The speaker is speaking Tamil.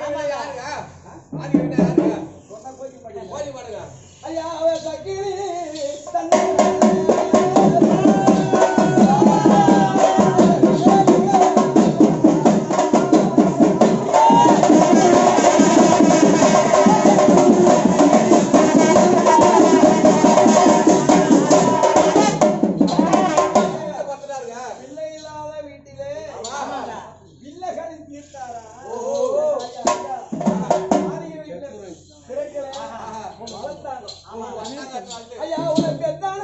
யாருங்க யாருங்க சொன்ன கோயில் மாடுங்க ஐயா அவ கீழே ஐயா உனக்கு எத்தான?